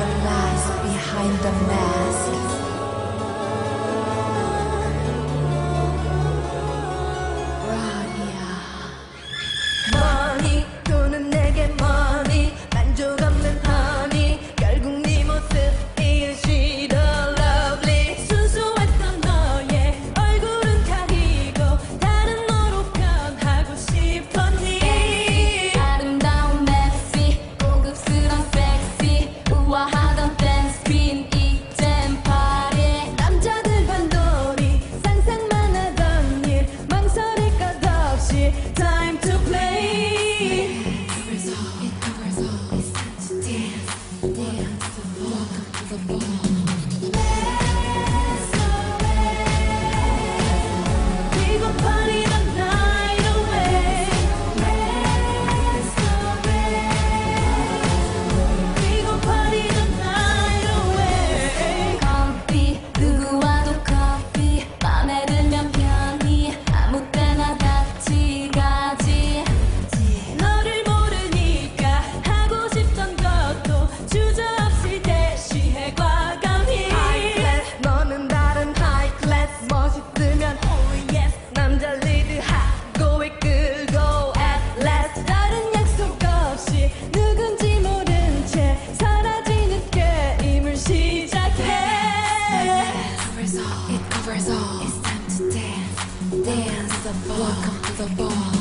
what lies behind the mask. Time to Welcome to the ball.